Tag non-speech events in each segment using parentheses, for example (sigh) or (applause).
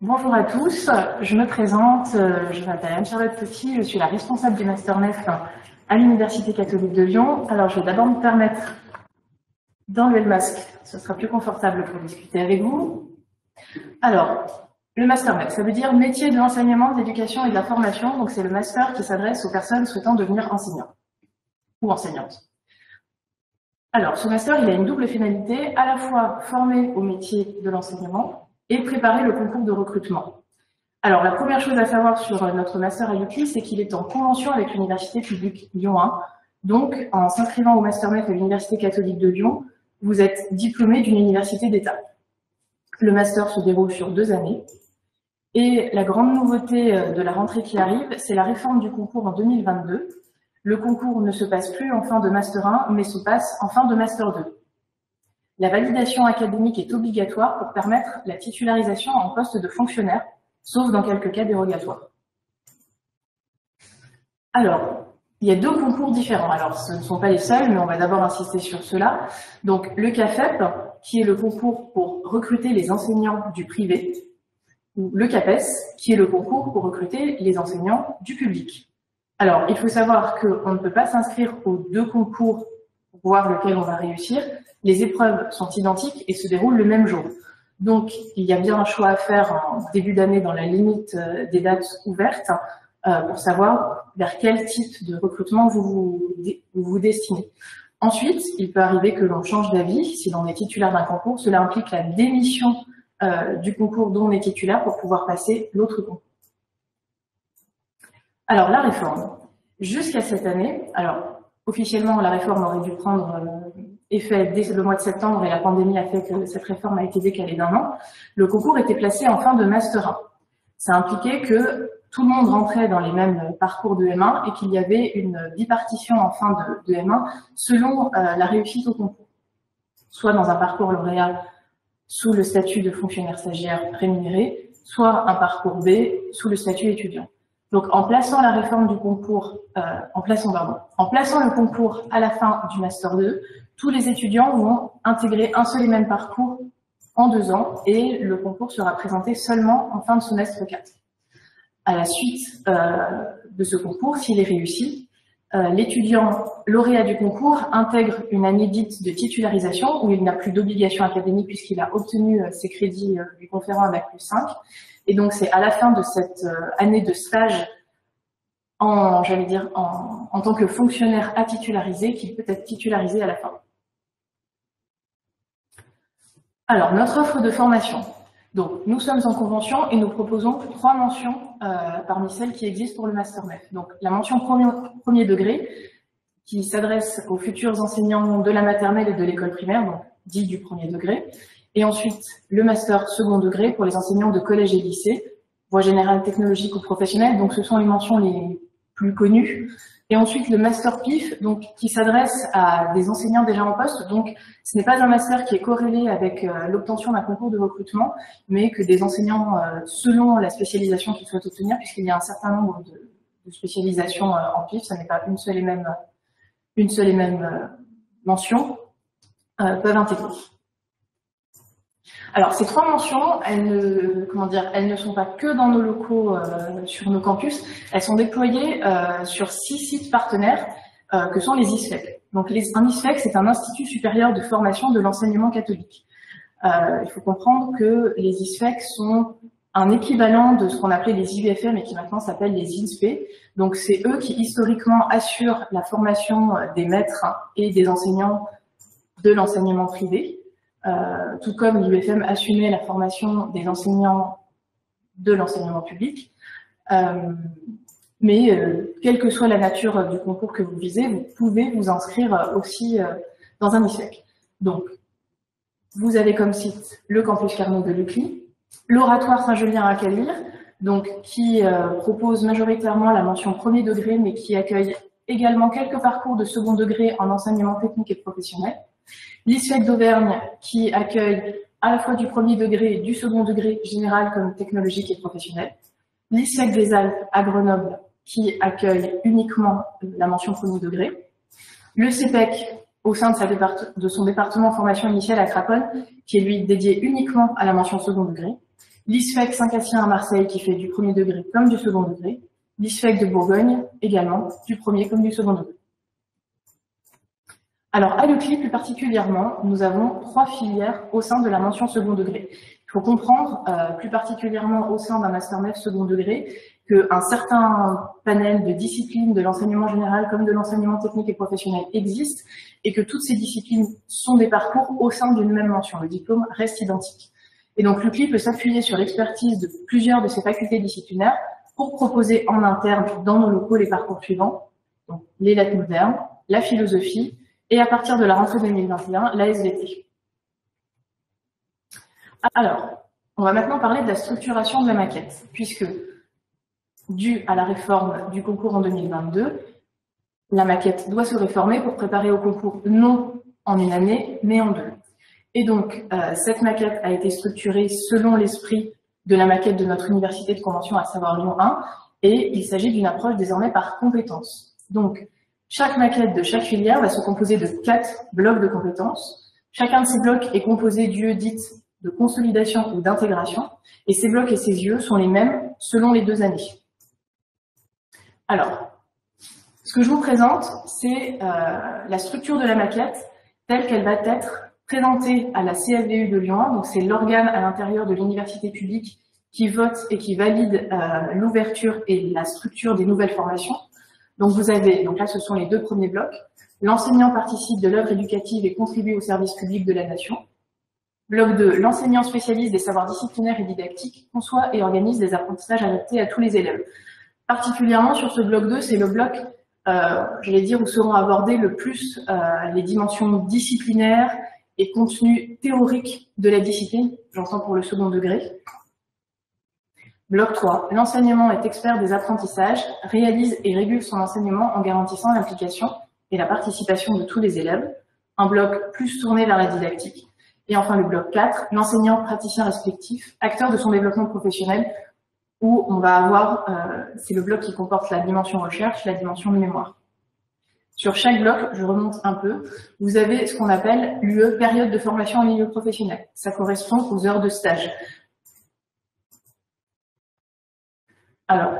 Bonjour à tous, je me présente, je m'appelle Anne-Charlotte Petit, je suis la responsable du Master NEF à l'Université catholique de Lyon. Alors je vais d'abord me permettre d'enlever le masque, ce sera plus confortable pour discuter avec vous. Alors, le Master NEF, ça veut dire métier de l'enseignement, de l'éducation et de la formation, donc c'est le master qui s'adresse aux personnes souhaitant devenir enseignants ou enseignantes. Alors, ce master, il a une double finalité, à la fois former au métier de l'enseignement et préparer le concours de recrutement. Alors, la première chose à savoir sur euh, notre master à UCLI, c'est qu'il est en convention avec l'Université publique Lyon 1. Donc, en s'inscrivant au Master MEF à l'Université catholique de Lyon, vous êtes diplômé d'une université d'État. Le master se déroule sur deux années. Et la grande nouveauté euh, de la rentrée qui arrive, c'est la réforme du concours en 2022, le concours ne se passe plus en fin de Master 1, mais se passe en fin de Master 2. La validation académique est obligatoire pour permettre la titularisation en poste de fonctionnaire, sauf dans quelques cas dérogatoires. Alors, il y a deux concours différents. Alors, ce ne sont pas les seuls, mais on va d'abord insister sur cela. Donc, le CAFEP, qui est le concours pour recruter les enseignants du privé, ou le CAPES, qui est le concours pour recruter les enseignants du public. Alors, il faut savoir qu'on ne peut pas s'inscrire aux deux concours pour voir lequel on va réussir. Les épreuves sont identiques et se déroulent le même jour. Donc, il y a bien un choix à faire en début d'année dans la limite euh, des dates ouvertes euh, pour savoir vers quel type de recrutement vous vous, vous, destinez. Ensuite, il peut arriver que l'on change d'avis. Si l'on est titulaire d'un concours, cela implique la démission euh, du concours dont on est titulaire pour pouvoir passer l'autre concours. Alors, la réforme. Jusqu'à cette année, alors, officiellement, la réforme aurait dû prendre euh, effet dès le mois de septembre et la pandémie a fait que cette réforme a été décalée d'un an. Le concours était placé en fin de Master 1. Ça impliquait que tout le monde rentrait dans les mêmes parcours de M1 et qu'il y avait une bipartition en fin de, M1 selon euh, la réussite au concours. Soit dans un parcours lauréat sous le statut de fonctionnaire stagiaire rémunéré, soit un parcours B sous le statut étudiant. Donc, en plaçant la réforme du concours, euh, en plaçant, en plaçant le concours à la fin du Master 2, tous les étudiants vont intégrer un seul et même parcours en deux ans et le concours sera présenté seulement en fin de semestre 4. À la suite euh, de ce concours, s'il est réussi, euh, l'étudiant lauréat du concours intègre une année dite de titularisation où il n'a plus d'obligation académique puisqu'il a obtenu ses crédits du conférent avec plus 5 et donc, c'est à la fin de cette euh, année de stage, en, j'allais dire, en, tant que fonctionnaire à titulariser, qu'il peut être titularisé à la fin. Alors, notre offre de formation. Donc, nous sommes en convention et nous proposons trois mentions euh, parmi celles qui existent pour le Master MEF. Donc, la mention premier, premier degré, qui s'adresse aux futurs enseignants de la maternelle et de l'école primaire, donc dit du premier degré. Et ensuite, le master second degré pour les enseignants de collège et lycée, voie générale technologique ou professionnelle, donc ce sont les mentions les plus connues. Et ensuite, le master PIF, donc qui s'adresse à des enseignants déjà en poste. Donc, ce n'est pas un master qui est corrélé avec euh, l'obtention d'un concours de recrutement, mais que des enseignants, euh, selon la spécialisation qu'ils souhaitent obtenir, puisqu'il y a un certain nombre de, spécialisations euh, en PIF, ce n'est pas une seule et même, une seule et même mention, peuvent intégrer. Alors, ces trois mentions, elles ne, comment dire, elles ne sont pas que dans nos locaux euh, sur nos campus, elles sont déployées euh, sur six sites partenaires euh, que sont les ISFEC. Donc, les, un ISFEC, c'est un institut supérieur de formation de l'enseignement catholique. il faut comprendre que les ISFEC sont un équivalent de ce qu'on appelait les IUFM et qui maintenant s'appellent les INSPE. Donc, c'est eux qui historiquement assurent la formation des maîtres et des enseignants de l'enseignement privé. Euh, tout comme l'UFM assumait la formation des enseignants de l'enseignement public. Euh, mais euh, quelle que soit la nature du concours que vous visez, vous pouvez vous inscrire aussi dans un ISEC. Donc, vous avez comme site le campus Carnot de l'UCLI, l'oratoire Saint-Julien à Caluire, donc qui propose majoritairement la mention premier degré, mais qui accueille également quelques parcours de second degré en enseignement technique et professionnel. L'ISFEC d'Auvergne qui accueille à la fois du premier degré et du second degré général comme technologique et professionnel. L'ISFEC des Alpes à Grenoble qui accueille uniquement la mention premier degré. Le CEPEC au sein de, de son département formation initiale à Craponne, qui est lui dédié uniquement à la mention second degré. L'ISFEC Saint-Cassien à Marseille, qui fait du premier degré comme du second degré. L'ISFEC de Bourgogne, également, du premier comme du second degré. Alors, à l'UCLI, plus particulièrement, nous avons trois filières au sein de la mention second degré. Il faut comprendre, euh, plus particulièrement au sein d'un Master 9 second degré, qu'un certain panel de disciplines de l'enseignement général comme de l'enseignement technique et professionnel existe et que toutes ces disciplines sont des parcours au sein d'une même mention. Le diplôme reste identique. Et donc l'UCLI peut s'appuyer sur l'expertise de plusieurs de ces facultés disciplinaires pour proposer en interne dans nos locaux les parcours suivants, les lettres modernes, la philosophie et à partir de la rentrée 2021, la SVT. Alors, on va maintenant parler de la structuration de la maquette, puisque dû à la réforme du concours en 2022, la maquette doit se réformer pour préparer au concours non en une année, mais en deux. Et donc, euh, cette maquette a été structurée selon l'esprit de la maquette de notre université de convention, à savoir Lyon 1, et il s'agit d'une approche désormais par compétences. Donc, chaque maquette de chaque filière va se composer de quatre blocs de compétences. Chacun de ces blocs est composé d'yeux dites de consolidation ou d'intégration, et ces blocs et ces yeux sont les mêmes selon les deux années. Alors, ce que je vous présente, c'est euh, la structure de la maquette telle qu'elle va être présentée à la CFDU de Lyon. Donc, c'est l'organe à l'intérieur de l'université publique qui vote et qui valide euh, l'ouverture et la structure des nouvelles formations. Donc, vous avez, donc là, ce sont les deux premiers blocs. L'enseignant participe de l'œuvre éducative et contribue au service public de la nation. Bloc 2, l'enseignant spécialiste des savoirs disciplinaires et didactiques conçoit et organise des apprentissages adaptés à tous les élèves particulièrement sur ce bloc 2, c'est le bloc, euh, j'allais dire, où seront abordées le plus euh, les dimensions disciplinaires et contenus théoriques de la discipline, j'entends pour le second degré. Bloc 3, l'enseignement est expert des apprentissages, réalise et régule son enseignement en garantissant l'implication et la participation de tous les élèves. Un bloc plus tourné vers la didactique. Et enfin le bloc 4, l'enseignant praticien respectif, acteur de son développement professionnel, où on va avoir, euh, c'est le bloc qui comporte la dimension recherche, la dimension de mémoire. Sur chaque bloc, je remonte un peu, vous avez ce qu'on appelle l'UE, période de formation en milieu professionnel. Ça correspond aux heures de stage. Alors,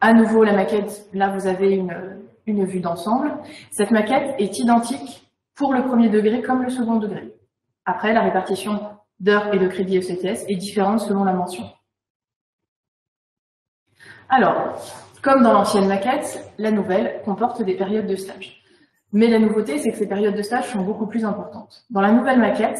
à nouveau, la maquette, là, vous avez une, vue d'ensemble. Cette maquette est identique pour le premier degré comme le second degré. Après, la répartition d'heures et de crédits ECTS est différente selon la mention. Alors, comme dans l'ancienne maquette, la nouvelle comporte des périodes de stage. Mais la nouveauté, c'est que ces périodes de stage sont beaucoup plus importantes. Dans la nouvelle maquette,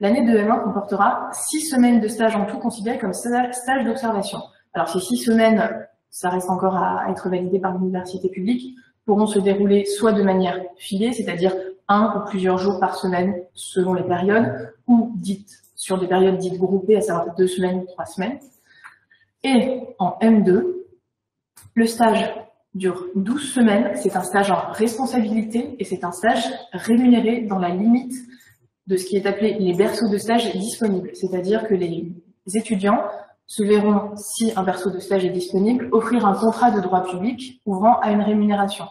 l'année de M1 comportera six semaines de stage en tout considéré comme stage d'observation. Alors ces six semaines, ça reste encore à être validé par l'université publique, pourront se dérouler soit de manière filée, c'est-à-dire un ou plusieurs jours par semaine selon les périodes, ou dites sur des périodes dites groupées, à savoir deux semaines trois semaines. Et en M2, le stage dure 12 semaines, c'est un stage en responsabilité et c'est un stage rémunéré dans la limite de ce qui est appelé les berceaux de stage disponibles. C'est-à-dire que les étudiants se verront, si un berceau de stage est disponible, offrir un contrat de droit public ouvrant à une rémunération.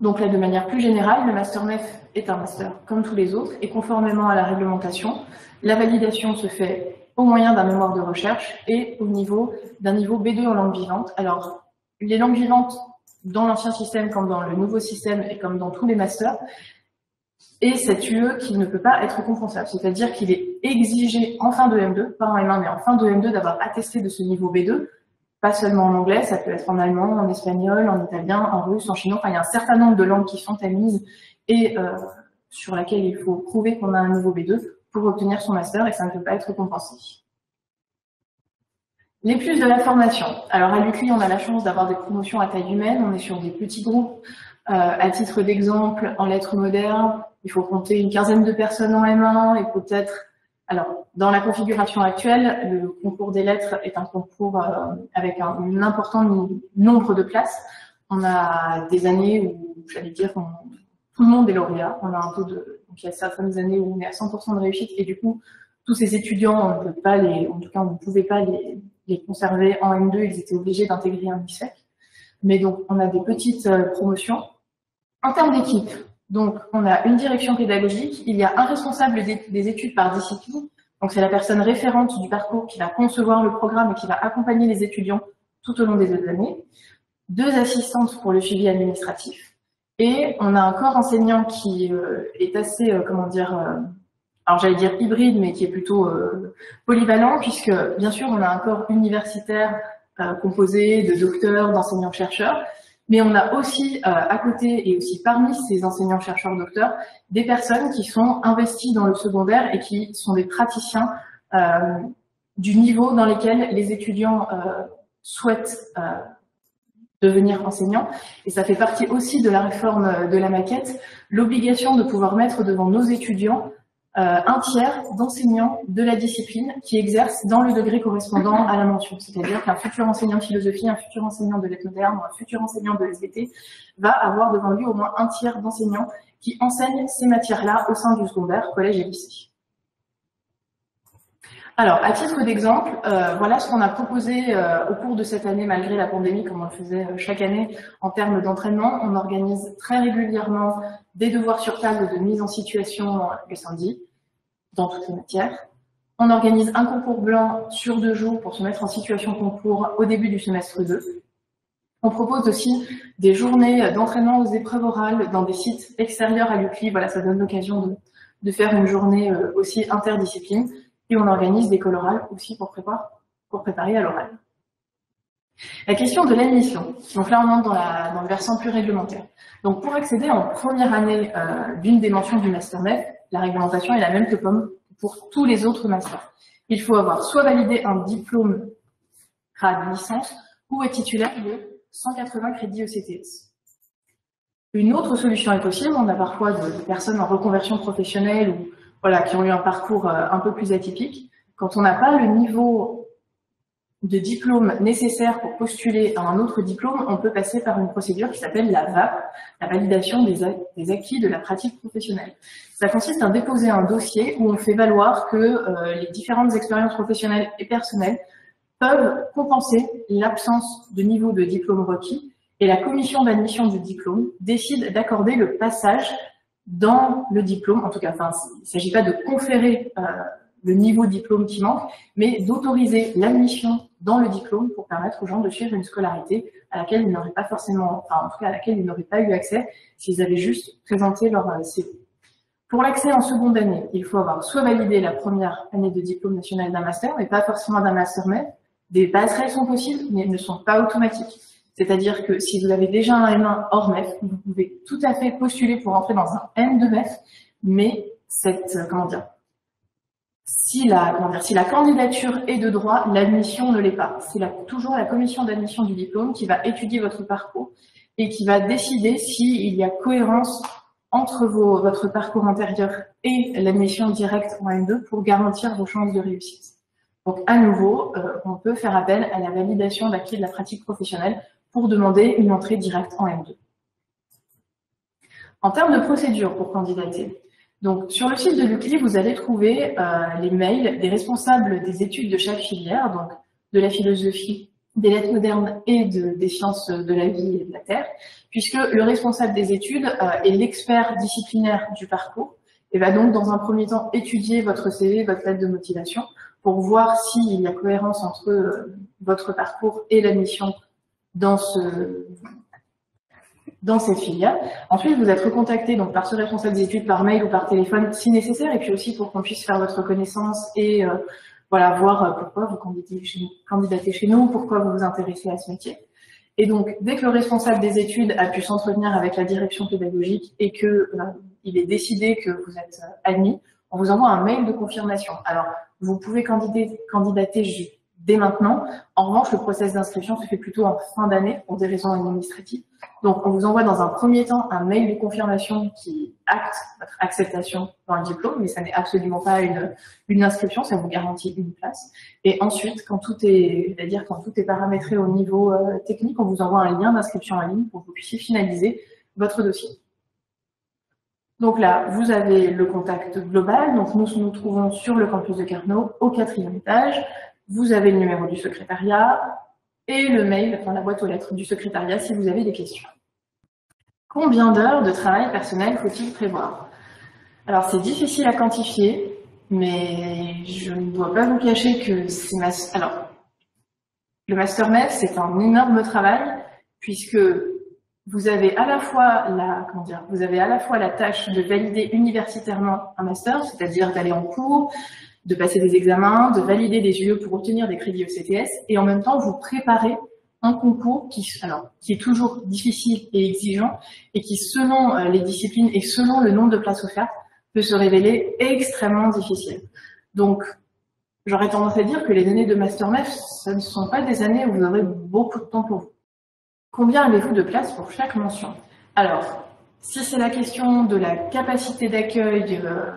Donc là, de manière plus générale, le Master 9 est un master comme tous les autres et conformément à la réglementation, la validation se fait au moyen d'un mémoire de recherche et au niveau d'un niveau B2 en langue vivante. Alors, les langues vivantes dans l'ancien système comme dans le nouveau système et comme dans tous les masters, et cette UE qui ne peut pas être compensable, c'est-à-dire qu'il est exigé en fin de M2, pas en M1, mais en fin de M2 d'avoir attesté de ce niveau B2, pas seulement en anglais, ça peut être en allemand, en espagnol, en italien, en russe, en chinois, enfin il y a un certain nombre de langues qui sont admises et euh, sur laquelle il faut prouver qu'on a un niveau B2 pour obtenir son master et ça ne peut pas être compensé. Les plus de la formation. Alors à l'UCLI, on a la chance d'avoir des promotions à taille humaine, on est sur des petits groupes. Euh, à titre d'exemple, en lettres modernes, il faut compter une quinzaine de personnes en M1 et peut-être... Alors, dans la configuration actuelle, le concours des lettres est un concours euh, avec un, important nombre de places. On a des années où, j'allais dire, tout le monde est lauréat. On a un taux de donc il y a certaines années où on est à 100% de réussite et du coup, tous ces étudiants, on ne peut pas les, en tout cas, on ne pouvait pas les, les conserver en M2, ils étaient obligés d'intégrer un ISEC. mais donc on a des petites promotions. En termes d'équipe, donc on a une direction pédagogique, il y a un responsable des études par discipline, donc c'est la personne référente du parcours qui va concevoir le programme et qui va accompagner les étudiants tout au long des années, deux assistantes pour le suivi administratif, et on a un corps enseignant qui est assez, comment dire, alors j'allais dire hybride, mais qui est plutôt euh, polyvalent, puisque bien sûr on a un corps universitaire euh, composé de docteurs, d'enseignants-chercheurs, mais on a aussi euh, à côté et aussi parmi ces enseignants-chercheurs-docteurs des personnes qui sont investies dans le secondaire et qui sont des praticiens du niveau dans lequel les étudiants souhaitent devenir enseignants. Et ça fait partie aussi de la réforme de la maquette, l'obligation de pouvoir mettre devant nos étudiants euh, un tiers d'enseignants de la discipline qui exercent dans le degré correspondant à la mention. C'est-à-dire qu'un futur enseignant de philosophie, un futur enseignant de lettres modernes ou un futur enseignant de SVT va avoir devant lui au moins un tiers d'enseignants qui enseignent ces matières-là au sein du secondaire, collège et lycée. Alors, à titre d'exemple, euh, voilà ce qu'on a proposé euh, au cours de cette année, malgré la pandémie, comme on le faisait euh, chaque année en termes d'entraînement. On organise très régulièrement des devoirs sur table de mise en situation le samedi, dans toutes les matières. On organise un concours blanc sur deux jours pour se mettre en situation concours au début du semestre 2. On propose aussi des journées d'entraînement aux épreuves orales dans des sites extérieurs à l'UCLI. Voilà, ça donne l'occasion de, de, faire une journée aussi interdiscipline. Et on organise des colorales aussi pour, préparer, pour préparer à l'oral. La question de l'admission. Donc là, on entre dans, la, dans, le versant plus réglementaire. Donc pour accéder en première année euh, d'une des mentions du Master MEF, la réglementation est la même que pour tous les autres masters. Il faut avoir soit validé un diplôme grade licence ou être titulaire de 180 crédits ECTS. Une autre solution est possible. On a parfois des personnes en reconversion professionnelle ou voilà, qui ont eu un parcours euh, un peu plus atypique. Quand on n'a pas le niveau de diplôme nécessaire pour postuler à un autre diplôme, on peut passer par une procédure qui s'appelle la VAP, la validation des, acquis de la pratique professionnelle. Ça consiste à déposer un dossier où on fait valoir que euh, les différentes expériences professionnelles et personnelles peuvent compenser l'absence de niveau de diplôme requis et la commission d'admission du diplôme décide d'accorder le passage dans le diplôme, en tout cas, enfin, il ne s'agit pas de conférer euh, le niveau diplôme qui manque, mais d'autoriser l'admission dans le diplôme pour permettre aux gens de suivre une scolarité à laquelle ils n'auraient pas forcément, enfin, en tout cas, à laquelle ils n'auraient pas eu accès s'ils avaient juste présenté leur euh, CV. Pour l'accès en seconde année, il faut avoir soit validé la première année de diplôme national d'un master, mais pas forcément d'un master mais Des passerelles sont possibles, mais elles ne sont pas automatiques. C'est-à-dire que si vous avez déjà un M1 hors MEF, vous pouvez tout à fait postuler pour entrer dans un M de MEF, mais cette, euh, comment dire, si la, comment dire, si la candidature est de droit, l'admission ne l'est pas. C'est toujours la commission d'admission du diplôme qui va étudier votre parcours et qui va décider s'il y a cohérence entre votre parcours antérieur et l'admission directe en M2 pour garantir vos chances de réussite. Donc, à nouveau, euh, on peut faire appel à la validation d'acquis de la pratique professionnelle pour demander une entrée directe en M2. En termes de procédure pour candidater, donc sur le site de l'UCLI, vous allez trouver euh, les mails des responsables des études de chaque filière, donc de la philosophie, des lettres modernes et des sciences de la vie et de la terre, puisque le responsable des études euh, est l'expert disciplinaire du parcours et va donc dans un premier temps étudier votre CV, votre lettre de motivation, pour voir s'il y a cohérence entre euh, votre parcours et la mission dans ce dans cette filière. Ensuite, vous êtes recontacté donc par ce responsable des études par mail ou par téléphone si nécessaire, et puis aussi pour qu'on puisse faire votre connaissance et euh, voilà voir euh, pourquoi vous candidatez chez, nous, pourquoi vous vous intéressez à ce métier. Et donc, dès que le responsable des études a pu s'entretenir avec la direction pédagogique et que euh, il est décidé que vous êtes admis, on vous envoie un mail de confirmation. Alors, vous pouvez candidater, candidater dès maintenant. En revanche, le process d'inscription se fait plutôt en fin d'année pour des raisons administratives. Donc, on vous envoie dans un premier temps un mail de confirmation qui acte votre acceptation dans le diplôme, mais ça n'est absolument pas une, inscription, ça vous garantit une place. Et ensuite, quand tout est, quand tout est paramétré au niveau euh, technique, on vous envoie un lien d'inscription en ligne pour que vous puissiez finaliser votre dossier. Donc là, vous avez le contact global. Donc nous nous trouvons sur le campus de Carnot, au quatrième étage. Vous avez le numéro du secrétariat, et le mail, enfin la boîte aux lettres du secrétariat si vous avez des questions. Combien d'heures de travail personnel faut-il prévoir? Alors c'est difficile à quantifier, mais je ne dois pas vous cacher que c'est ma... Alors, le Master MEF, c'est un énorme travail, puisque vous avez à la fois la, comment dire, vous avez à la fois la tâche de valider universitairement un master, c'est-à-dire d'aller en cours, de passer des examens, de valider des UE pour obtenir des crédits au CTS, et en même temps vous préparez un concours qui, alors, qui est toujours difficile et exigeant, et qui, selon euh, les disciplines et selon le nombre de places offertes, peut se révéler extrêmement difficile. Donc, j'aurais tendance à dire que les années de Master MEF, ce ne sont pas des années où vous aurez beaucoup de temps pour vous. Combien avez-vous de places pour chaque mention? Alors, si c'est la question de la capacité d'accueil euh,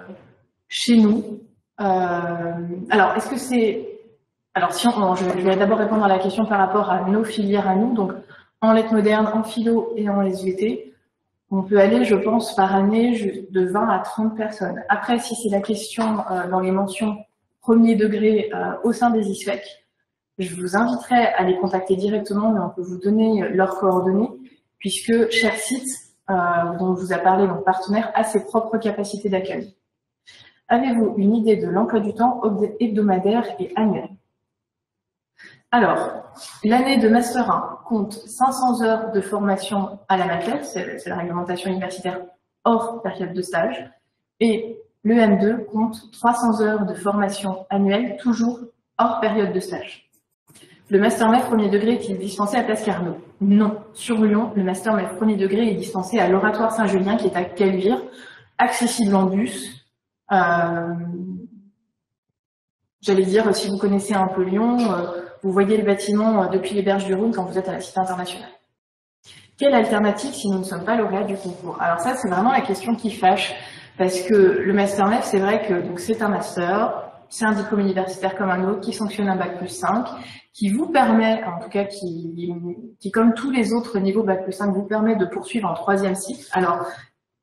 chez nous, alors est-ce que c'est... Alors, si on, je, vais d'abord répondre à la question par rapport à nos filières à nous, donc en lettres modernes, en philo et en SVT. On peut aller, je pense, par année de 20 à 30 personnes. Après, si c'est la question euh, dans les mentions premier degré au sein des ISFEC, je vous inviterai à les contacter directement, mais on peut vous donner leurs coordonnées, puisque chaque site euh, dont vous a parlé mon partenaire a ses propres capacités d'accueil. Avez-vous une idée de l'emploi du temps hebdomadaire et annuel? Alors, l'année de Master 1 compte 500 heures de formation à la matière, c'est la réglementation universitaire hors période de stage, et le M2 compte 300 heures de formation annuelle, toujours hors période de stage. Le Master MEF premier degré est-il dispensé à Place Carnot Non. Sur Lyon, le Master MEF premier degré est dispensé à l'Oratoire Saint-Julien qui est à Calvire, accessible en bus. Euh, j'allais dire, si vous connaissez un peu Lyon, euh, vous voyez le bâtiment euh, depuis les berges du Rhône quand vous êtes à la Cité internationale. Quelle alternative si nous ne sommes pas lauréats du concours? Alors ça, c'est vraiment la question qui fâche, parce que le Master MEF, c'est vrai que c'est un master, c'est un diplôme universitaire comme un autre qui fonctionne un bac plus 5, qui vous permet, en tout cas qui, qui comme tous les autres niveaux bac plus 5, vous permet de poursuivre en troisième cycle. Alors,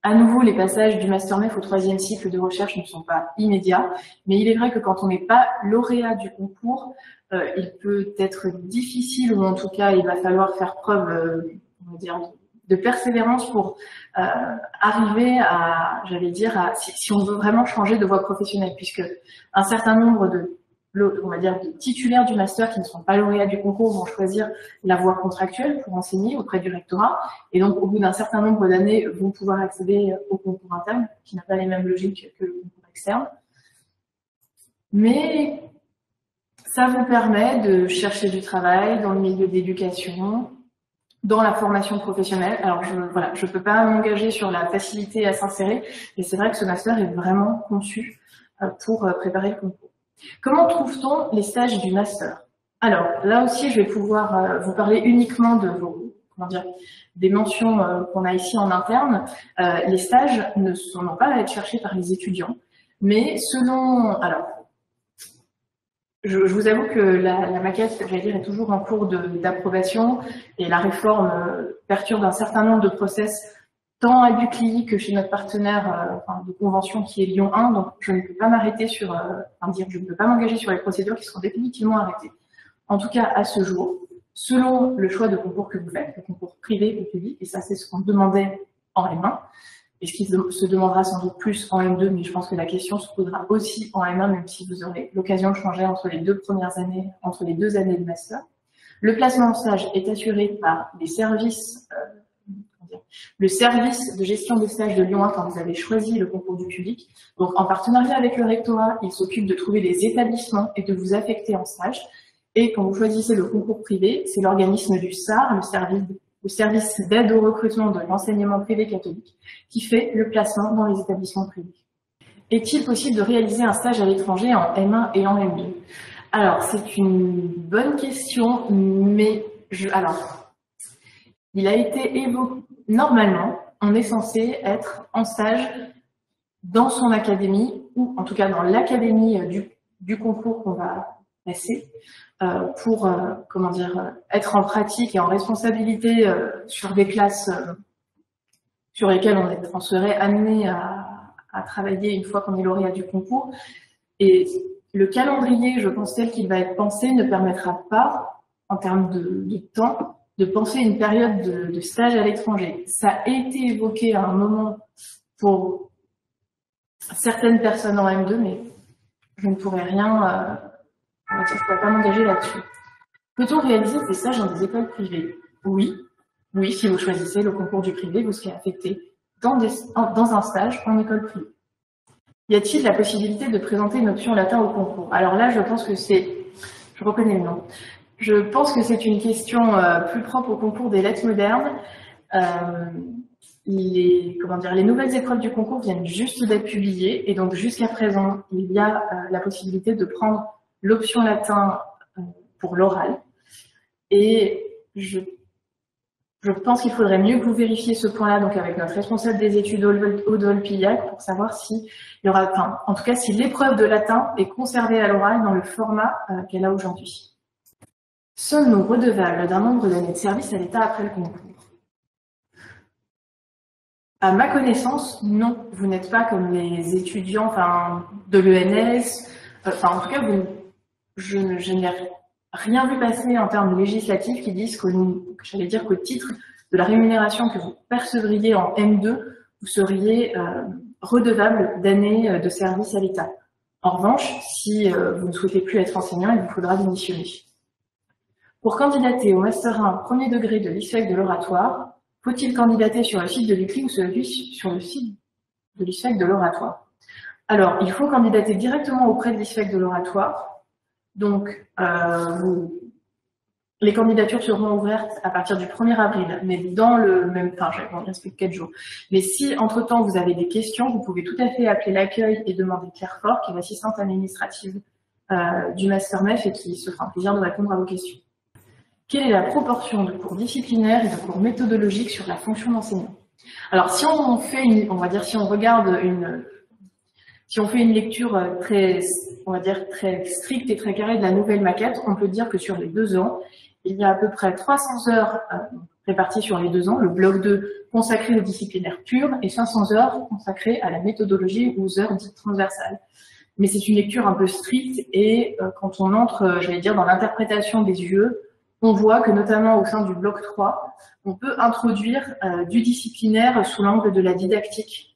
à nouveau, les passages du Master MEF au troisième cycle de recherche ne sont pas immédiats, mais il est vrai que quand on n'est pas lauréat du concours, euh, il peut être difficile, ou en tout cas, il va falloir faire preuve, euh, on va dire, de persévérance pour euh, arriver à, j'allais dire, si, on veut vraiment changer de voie professionnelle, puisque un certain nombre de on va dire, de titulaires du master qui ne sont pas lauréats du concours vont choisir la voie contractuelle pour enseigner auprès du rectorat. Et donc, au bout d'un certain nombre d'années, vont pouvoir accéder au concours interne, qui n'a pas les mêmes logiques que le concours externe. Mais ça vous permet de chercher du travail dans le milieu d'éducation, dans la formation professionnelle. Alors, je voilà, je peux pas m'engager sur la facilité à s'insérer, mais c'est vrai que ce master est vraiment conçu euh, pour euh, préparer le concours. Comment trouve-t-on les stages du master Alors, là aussi, je vais pouvoir euh, vous parler uniquement de des mentions qu'on a ici en interne. les stages ne sont pas à être cherchés par les étudiants, mais selon, alors, je, vous avoue que la, maquette, j'allais dire, est toujours en cours d'approbation et la réforme euh, perturbe un certain nombre de process tant à Ducli que chez notre partenaire euh, de convention qui est Lyon 1. Donc, je ne peux pas m'arrêter sur, euh, enfin, dire, je ne peux pas m'engager sur les procédures qui seront définitivement arrêtées. En tout cas, à ce jour, selon le choix de concours que vous faites, le concours privé ou public, et ça c'est ce qu'on demandait en M1, et ce qui se demandera sans doute plus en M2, mais je pense que la question se posera aussi en M1, même si vous aurez l'occasion de changer entre les deux premières années, entre les deux années de master. Le placement en stage est assuré par les services, euh, le service de gestion des stages de Lyon 1 quand vous avez choisi le concours du public. Donc, en partenariat avec le rectorat, il s'occupe de trouver des établissements et de vous affecter en stage. Et quand vous choisissez le concours privé, c'est l'organisme du SAR, le service service d'aide au recrutement de l'enseignement privé catholique, qui fait le placement dans les établissements privés. Est-il possible de réaliser un stage à l'étranger en M1 et en M2 Alors, c'est une bonne question, mais je, alors, il a été évoqué, normalement, on est censé être en stage dans son académie, ou en tout cas dans l'académie du, du concours qu'on va passer, euh, pour euh, comment dire euh, être en pratique et en responsabilité sur des classes sur lesquelles on, serait amené à, à, travailler une fois qu'on est lauréat du concours. Et le calendrier, je pense tel qu'il va être pensé, ne permettra pas en termes de, temps, de penser une période de, stage à l'étranger. Ça a été évoqué à un moment pour certaines personnes en M2, mais je ne pourrais rien, euh, je ne pourrais pas m'engager là-dessus. Peut-on réaliser ces stages dans des écoles privées? Oui. Oui, si vous choisissez le concours du privé, vous serez affecté dans, dans un stage en école privée. Y a-t-il la possibilité de présenter une option latin au concours? Alors là, je pense que c'est, je reconnais le nom, je pense que c'est une question euh, plus propre au concours des lettres modernes. Euh, les, comment dire, les nouvelles épreuves du concours viennent juste d'être publiées et donc jusqu'à présent, il y a euh, la possibilité de prendre l'option latin pour l'oral. Et je je pense qu'il faudrait mieux que vous vérifiez ce point-là, donc avec notre responsable des études Audol Pillac, pour savoir si il y aura, enfin, en tout cas, si l'épreuve de latin est conservée à l'oral dans le format euh, qu'elle a aujourd'hui. Sommes-nous redevables d'un nombre d'années de service à l'État après le concours À ma connaissance, non. Vous n'êtes pas comme les étudiants, de l'ENS. Enfin, en tout cas, je, n'ai rien vu passer en termes législatifs qui disent que, j'allais dire qu'au titre de la rémunération que vous percevriez en M2, vous seriez euh, redevable d'années euh, de service à l'État. En revanche, si euh, vous ne souhaitez plus être enseignant, il vous faudra démissionner. Pour candidater au Master 1 premier degré de l'ISFEC de l'oratoire, faut-il candidater sur le site de l'UCLI ou sur le site de l'ISFEC de l'oratoire? Alors, il faut candidater directement auprès de l'ISFEC de l'oratoire, donc, euh, les candidatures seront ouvertes à partir du 1er avril, mais dans le même, enfin, je respecte 4 jours. Mais si, entre-temps, vous avez des questions, vous pouvez tout à fait appeler l'accueil et demander Claire Fort, qui est l'assistante administrative euh, du Master MEF et qui se fera un plaisir de répondre à vos questions. Quelle est la proportion de cours disciplinaires et de cours méthodologiques sur la fonction d'enseignant? Alors, si on fait une, on va dire, si on regarde une, si on fait une lecture euh, très, on va dire, très stricte et très carrée de la nouvelle maquette, on peut dire que sur les deux ans, il y a à peu près 300 heures euh, réparties sur les deux ans, le bloc 2 consacré aux disciplinaires pures et 500 heures consacrées à la méthodologie ou aux heures dites transversales. Mais c'est une lecture un peu stricte et euh, quand on entre, j'allais dire, dans l'interprétation des UE, on voit que notamment au sein du bloc 3, on peut introduire du disciplinaire sous l'angle de la didactique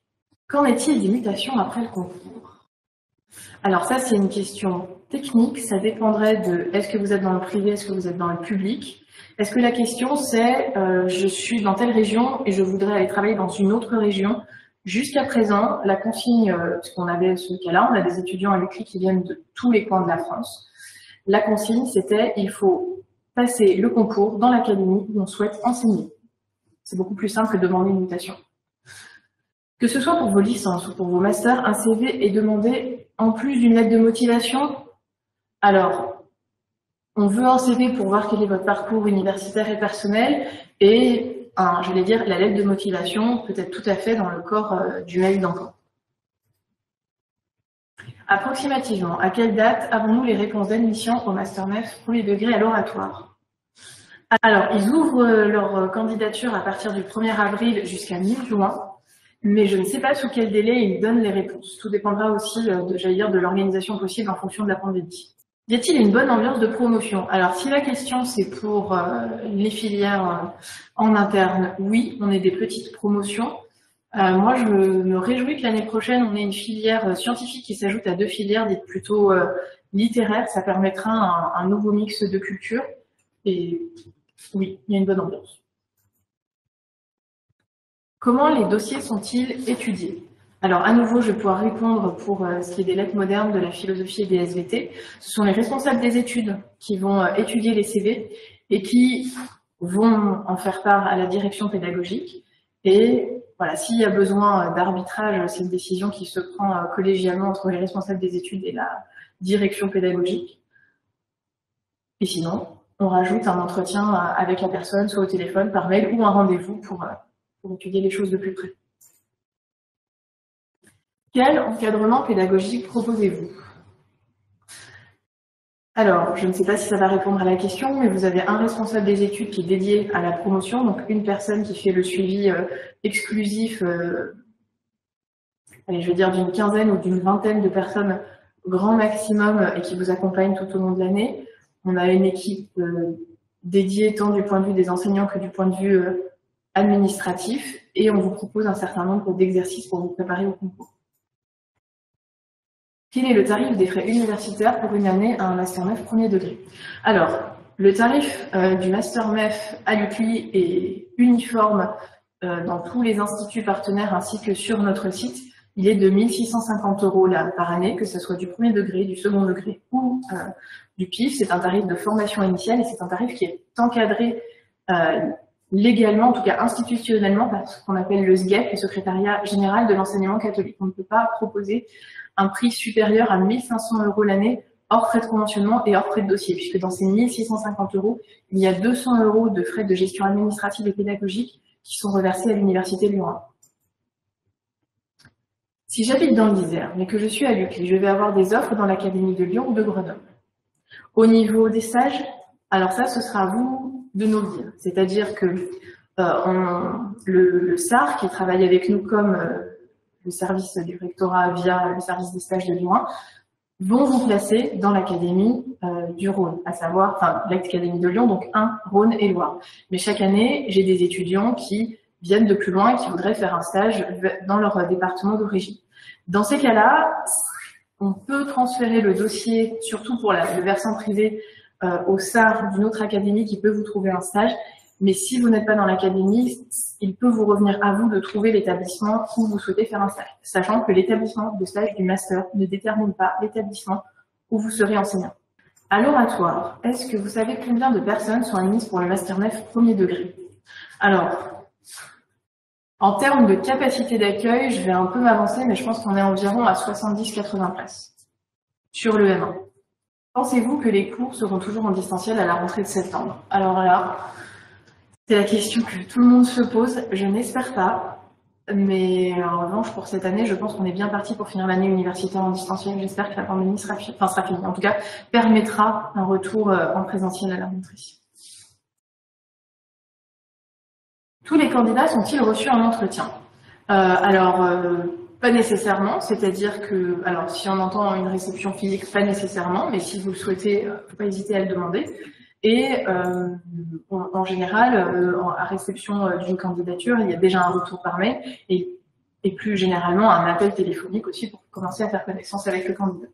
Qu'en est-il des mutations après le concours? Alors ça, c'est une question technique. Ça dépendrait de est-ce que vous êtes dans le privé, est-ce que vous êtes dans le public? Est-ce que la question, c'est euh, je suis dans telle région et je voudrais aller travailler dans une autre région? Jusqu'à présent, la consigne, euh, parce qu'on avait ce cas-là, on a des étudiants à l'UCLI qui viennent de tous les coins de la France. La consigne, c'était il faut passer le concours dans l'académie où on souhaite enseigner. C'est beaucoup plus simple que de demander une mutation. Que ce soit pour vos licences ou pour vos masters, un CV est demandé en plus d'une lettre de motivation. Alors, on veut un CV pour voir quel est votre parcours universitaire et personnel et, je vais dire, la lettre de motivation peut être tout à fait dans le corps euh, du mail d'emploi. Approximativement, à quelle date avons-nous les réponses d'admission au Master 9 premier degré à l'oratoire? Alors, ils ouvrent leur candidature à partir du 1er avril jusqu'à mi-juin mais je ne sais pas sous quel délai ils donnent les réponses. Tout dépendra aussi, euh, de, de l'organisation possible en fonction de la pandémie. Y a-t-il une bonne ambiance de promotion? Alors, si la question c'est pour euh, les filières euh, en interne, oui, on est des petites promotions. Moi, je me réjouis que l'année prochaine, on ait une filière scientifique qui s'ajoute à deux filières dites plutôt littéraires. Ça permettra un nouveau mix de cultures. Et oui, il y a une bonne ambiance. Comment les dossiers sont-ils étudiés? Alors, à nouveau, je vais pouvoir répondre pour euh, ce qui est des lettres modernes, de la philosophie et des SVT. Ce sont les responsables des études qui vont euh, étudier les CV et qui vont en faire part à la direction pédagogique. Et voilà, s'il y a besoin euh, d'arbitrage, c'est une décision qui se prend collégialement entre les responsables des études et la direction pédagogique. Et sinon, on rajoute un entretien avec la personne, soit au téléphone, par mail ou un rendez-vous pour étudier les choses de plus près. Quel encadrement pédagogique proposez-vous? Alors, je ne sais pas si ça va répondre à la question, mais vous avez un responsable des études qui est dédié à la promotion, donc une personne qui fait le suivi euh, exclusif, euh, allez, je veux dire d'une quinzaine ou d'une vingtaine de personnes grand maximum et qui vous accompagne tout au long de l'année. On a une équipe euh, dédié tant du point de vue des enseignants que du point de vue administratif et on vous propose un certain nombre d'exercices pour vous préparer au concours. Quel est le tarif des frais universitaires pour une année à un Master MEF premier degré? Alors, le tarif du Master MEF à l'UCLI est uniforme dans tous les instituts partenaires ainsi que sur notre site il est de 1650 euros par année, que ce soit du premier degré, du second degré ou euh, du PIF. C'est un tarif de formation initiale et c'est un tarif qui est encadré euh, légalement, en tout cas institutionnellement, par ce qu'on appelle le SGEP, le secrétariat général de l'enseignement catholique. On ne peut pas proposer un prix supérieur à 1500 euros l'année hors frais de conventionnement et hors frais de dossier, puisque dans ces 1650 euros, il y a 200 euros de frais de gestion administrative et pédagogique qui sont reversés à l'Université de Lyon. Si j'habite dans l'Isère, mais que je suis à l'UCLI, je vais avoir des offres dans l'Académie de Lyon ou de Grenoble. Au niveau des stages, alors ça, ce sera à vous de le dire. C'est-à-dire que euh, le, SAR, qui travaille avec nous comme euh, le service du rectorat via le service des stages de Lyon 1, vont vous placer dans l'académie euh, du Rhône, à savoir, enfin, l'académie de Lyon, donc 1, Rhône et Loire. Mais chaque année, j'ai des étudiants qui viennent de plus loin et qui voudraient faire un stage dans leur département d'origine. Dans ces cas-là, on peut transférer le dossier, surtout pour le versant privé, euh, au SAR d'une autre académie qui peut vous trouver un stage. Mais si vous n'êtes pas dans l'académie, il peut vous revenir à vous de trouver l'établissement où vous souhaitez faire un stage, sachant que l'établissement de stage du master ne détermine pas l'établissement où vous serez enseignant. À l'oratoire, est-ce que vous savez combien de personnes sont admises pour le Master 9 premier degré? Alors, en termes de capacité d'accueil, je vais un peu m'avancer, mais je pense qu'on est environ à 70-80 places sur le M1. Pensez-vous que les cours seront toujours en distanciel à la rentrée de septembre? Alors là, c'est la question que tout le monde se pose. Je n'espère pas. Mais en revanche, pour cette année, je pense qu'on est bien parti pour finir l'année universitaire en distanciel. J'espère que la pandémie sera, enfin, sera finie. En tout cas, permettra un retour euh, en présentiel à la rentrée. Tous les candidats sont-ils reçus en entretien? Euh, Alors, euh, pas nécessairement, c'est-à-dire que, alors si on entend une réception physique, pas nécessairement, mais si vous le souhaitez, ne euh, faut pas hésiter à le demander. Et en, général, à réception d'une candidature, il y a déjà un retour par mail et, et plus généralement un appel téléphonique aussi pour commencer à faire connaissance avec le candidat.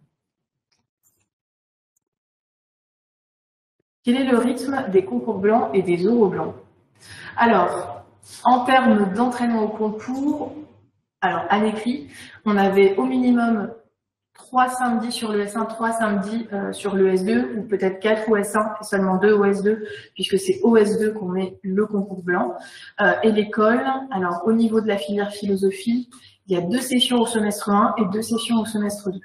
Quel est le rythme des concours blancs et des oraux blancs? Alors, en termes d'entraînement au concours, alors à l'écrit, on avait au minimum trois samedis sur le S1, trois samedis euh, sur le S2, ou peut-être quatre au S1 et seulement deux au S2, puisque c'est au S2 qu'on met le concours blanc. Euh, et l'école, alors au niveau de la filière philosophie, il y a deux sessions au semestre 1 et deux sessions au semestre 2,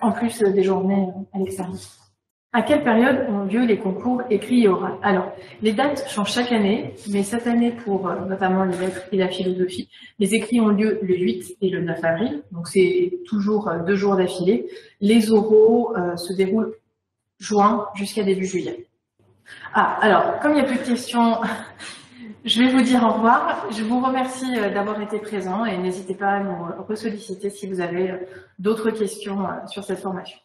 en plus des journées à l'extérieur. À quelle période ont lieu les concours écrits et oraux? Alors, les dates changent chaque année, mais cette année, pour euh, notamment les lettres et la philosophie, les écrits ont lieu le 8 et le 9 avril, donc c'est toujours euh, deux jours d'affilée. Les oraux euh, se déroulent juin jusqu'à début juillet. Ah, alors, comme il n'y a plus de questions, (laughs) je vais vous dire au revoir. Je vous remercie d'avoir été présent et n'hésitez pas à nous ressolliciter si vous avez d'autres questions sur cette formation.